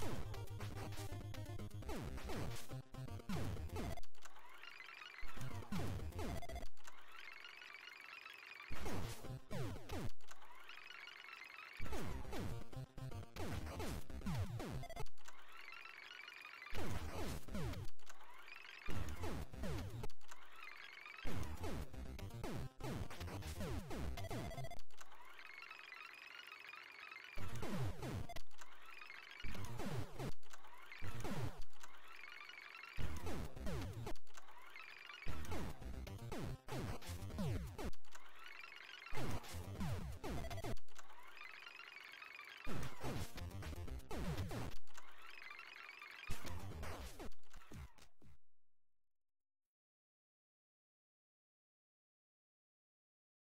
Let's go.